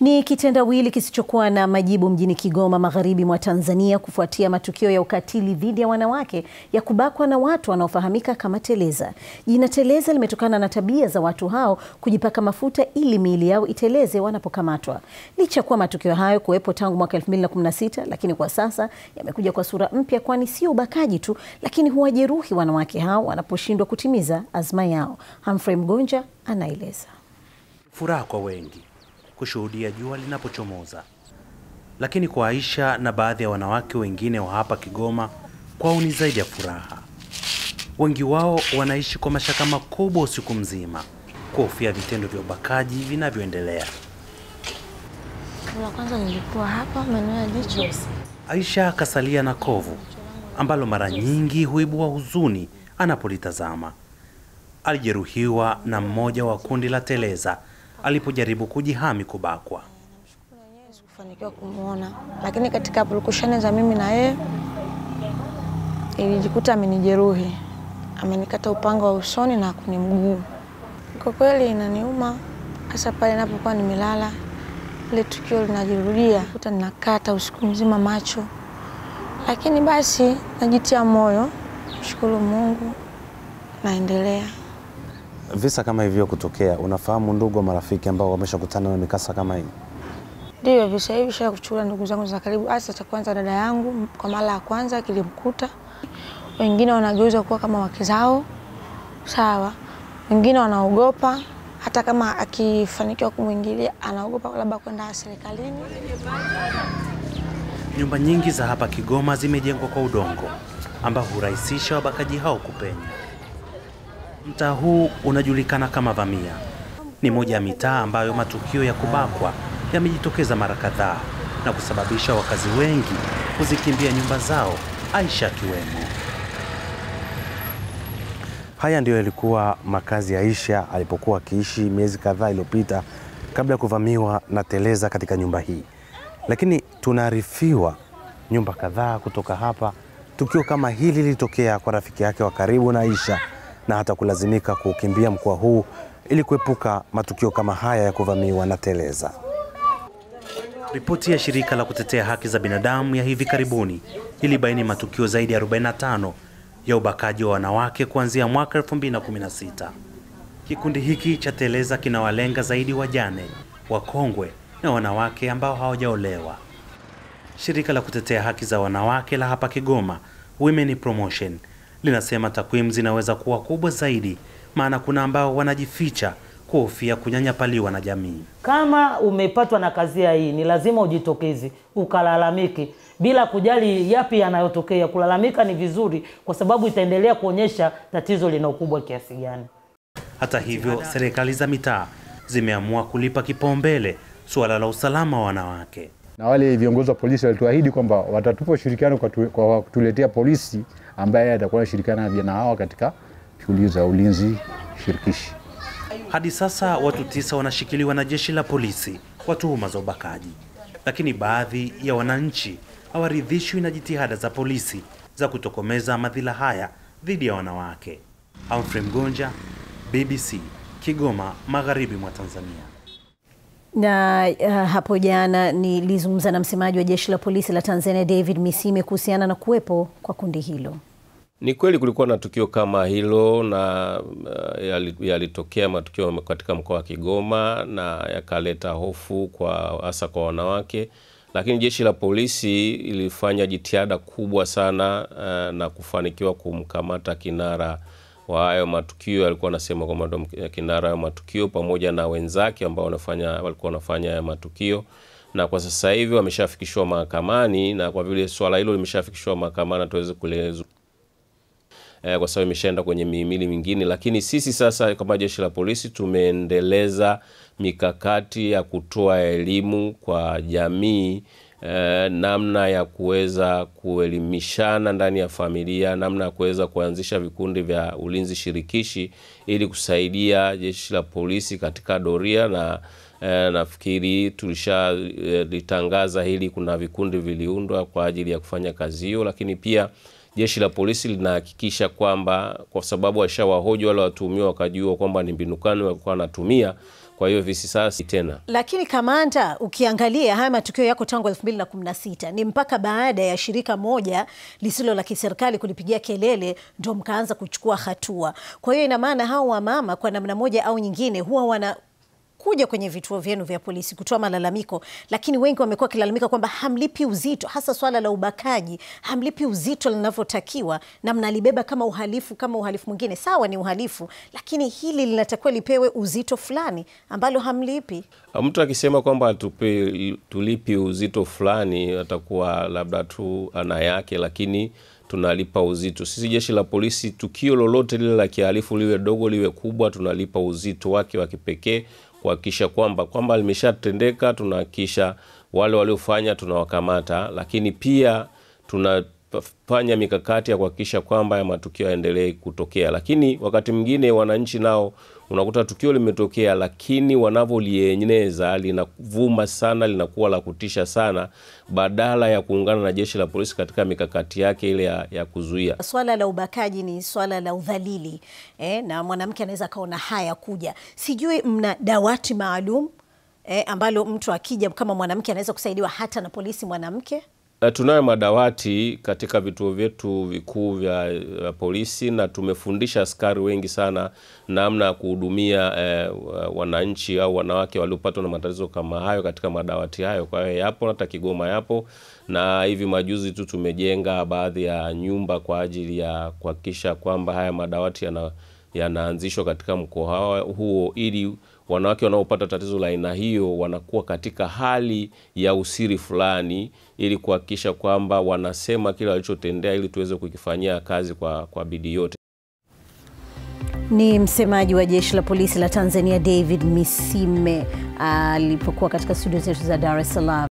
Ni kitendawili kisichokuwa na majibu mjini Kigoma, magharibi mwa Tanzania, kufuatia matukio ya ukatili dhidi ya wanawake ya kubakwa na watu wanaofahamika kama teleza. Jina teleza limetokana na tabia za watu hao kujipaka mafuta ili miili yao iteleze wanapokamatwa. Licha kuwa matukio hayo kuwepo tangu mwaka 2016, lakini kwa sasa yamekuja kwa sura mpya, kwani sio ubakaji tu, lakini huwajeruhi wanawake hao wanaposhindwa kutimiza azma yao. Humphrey Mgonja anaeleza. Furaha kwa wengi kushuhudia jua linapochomoza, lakini kwa Aisha na baadhi ya wanawake wengine wa hapa Kigoma, kwao ni zaidi ya furaha. Wengi wao wanaishi kwa mashaka makubwa usiku mzima, kuhofia vitendo vya ubakaji vinavyoendelea. La kwanza nilikuwa hapa maeneo ya jicho. Aisha akasalia na kovu ambalo mara nyingi huibua huzuni anapolitazama. Alijeruhiwa na mmoja wa kundi la teleza alipojaribu kujihami kubakwa. Sikufanikiwa kumwona, lakini katika purukushani za mimi na yeye ilijikuta amenijeruhi, amenikata upanga wa usoni na kwenye mguu. Kwa kweli inaniuma, hasa pale napokuwa nimelala, ile tukio linajirudia, kuta ninakata usiku mzima macho, lakini basi najitia moyo, mshukuru Mungu, naendelea. Visa kama hivyo kutokea, unafahamu ndugu wa marafiki ambao wameshakutana na mikasa kama hii? Ndio, visa hivi sha kuchukua ndugu zangu za karibu, hasa cha kwanza dada yangu, kwa mara ya kwanza kilimkuta. Wengine wanageuza kuwa kama wake zao, sawa. Wengine wanaogopa, hata kama akifanikiwa kumwingilia anaogopa labda kwenda serikalini. Nyumba nyingi za hapa Kigoma zimejengwa kwa udongo ambao hurahisisha wabakaji hao kupenya. Mtaa huu unajulikana kama Vamia. Ni moja ya mitaa ambayo matukio ya kubakwa yamejitokeza mara kadhaa na kusababisha wakazi wengi kuzikimbia nyumba zao, Aisha akiwemo. Haya ndiyo yalikuwa makazi ya Aisha alipokuwa akiishi miezi kadhaa iliyopita kabla ya kuvamiwa na teleza katika nyumba hii. Lakini tunaarifiwa nyumba kadhaa kutoka hapa, tukio kama hili lilitokea kwa rafiki yake wa karibu na Aisha na hata kulazimika kukimbia mkoa huu ili kuepuka matukio kama haya ya kuvamiwa na teleza. Ripoti ya shirika la kutetea haki za binadamu ya hivi karibuni ilibaini matukio zaidi ya 45 ya ubakaji wa wanawake kuanzia mwaka 2016. Kikundi hiki cha teleza kinawalenga zaidi wajane, wakongwe na wanawake ambao hawajaolewa. Shirika la kutetea haki za wanawake la hapa Kigoma, Women Promotion, linasema takwimu zinaweza kuwa kubwa zaidi, maana kuna ambao wanajificha kuhofia kunyanyapaliwa na jamii. Kama umepatwa na kadhia hii, ni lazima ujitokeze ukalalamiki, bila kujali yapi yanayotokea. Kulalamika ni vizuri, kwa sababu itaendelea kuonyesha tatizo lina ukubwa kiasi gani. Hata hivyo, serikali za mitaa zimeamua kulipa kipaumbele suala la usalama wa wanawake. Na wale viongozi wa polisi walituahidi kwamba watatupa ushirikiano kwa, tu, kwa kutuletea polisi ambaye atakuwa anashirikiana na hawa katika shughuli za ulinzi shirikishi. Hadi sasa watu tisa wanashikiliwa na jeshi la polisi kwa tuhuma za ubakaji, lakini baadhi ya wananchi hawaridhishwi na jitihada za polisi za kutokomeza madhila haya dhidi ya wanawake. Humphrey Mgonja, BBC, Kigoma, magharibi mwa Tanzania. Na uh, hapo jana nilizungumza na msemaji wa jeshi la polisi la Tanzania David Misime kuhusiana na kuwepo kwa kundi hilo. Ni kweli kulikuwa na tukio kama hilo na uh, yalitokea yali- matukio katika mkoa wa Kigoma na yakaleta hofu kwa hasa kwa wanawake, lakini jeshi la polisi ilifanya jitihada kubwa sana uh, na kufanikiwa kumkamata kinara wa hayo matukio. Alikuwa anasema kwamba ndo kinara hayo matukio pamoja na wenzake ambao wanafanya walikuwa wanafanya hayo matukio na kwa sasa hivi wameshafikishwa mahakamani, na kwa vile swala hilo limeshafikishwa mahakamani tuweze kuelezwa eh, kwa sababu imeshaenda kwenye mihimili mingine, lakini sisi sasa kama jeshi la polisi tumeendeleza mikakati ya kutoa elimu kwa jamii eh, namna ya kuweza kuelimishana ndani ya familia, namna ya kuweza kuanzisha vikundi vya ulinzi shirikishi ili kusaidia jeshi la polisi katika doria na eh, nafikiri tulishalitangaza hili, kuna vikundi viliundwa kwa ajili ya kufanya kazi hiyo, lakini pia jeshi la polisi linahakikisha kwamba kwa sababu washawahoji wale watuhumiwa wakajua kwamba ni mbinu gani walikuwa wanatumia, Kwa hiyo visisasi tena Lakini kamanda, ukiangalia haya matukio yako tangu 2016 ni mpaka baada ya shirika moja lisilo la kiserikali kulipigia kelele ndio mkaanza kuchukua hatua. Kwa hiyo ina maana hao wamama kwa namna moja au nyingine huwa wana kuja kwenye vituo vyenu vya polisi kutoa malalamiko, lakini wengi wamekuwa wakilalamika kwamba hamlipi uzito, hasa swala la ubakaji, hamlipi uzito linavyotakiwa na mnalibeba kama uhalifu kama uhalifu mwingine. Sawa, ni uhalifu, lakini hili linatakiwa lipewe uzito fulani ambalo hamlipi. mtu akisema kwamba tulipi uzito fulani atakuwa labda tu ana yake, lakini tunalipa uzito sisi. Jeshi la polisi, tukio lolote lile la kihalifu, liwe dogo liwe kubwa, tunalipa uzito wake wa kipekee kuhakikisha kwamba kwamba limeshatendeka, tunahakikisha wale waliofanya tunawakamata, lakini pia tunafanya mikakati ya kuhakikisha kwamba ya matukio yaendelee kutokea. Lakini wakati mwingine wananchi nao unakuta tukio limetokea, lakini wanavyolieneza linavuma sana, linakuwa la kutisha sana, badala ya kuungana na jeshi la polisi katika mikakati yake ile ya, ya kuzuia. Swala la ubakaji ni swala la udhalili eh, na mwanamke anaweza akaona haya kuja. Sijui mna dawati maalum eh, ambalo mtu akija kama mwanamke anaweza kusaidiwa hata na polisi mwanamke? Na tunayo madawati katika vituo vyetu vikuu vya, vya polisi na tumefundisha askari wengi sana namna ya kuhudumia eh, wananchi au wanawake waliopatwa na matatizo kama hayo katika madawati hayo. Kwa hiyo yapo, hata Kigoma yapo, na hivi majuzi tu tumejenga baadhi ya nyumba kwa ajili ya kuhakikisha kwamba haya madawati yana yanaanzishwa katika mkoa huo ili wanawake wanaopata tatizo la aina hiyo wanakuwa katika hali ya usiri fulani, ili kuhakikisha kwamba wanasema kile walichotendea, ili tuweze kukifanyia kazi kwa, kwa bidii yote. Ni msemaji wa jeshi la polisi la Tanzania David Misime alipokuwa katika studio zetu za Dar es Salaam.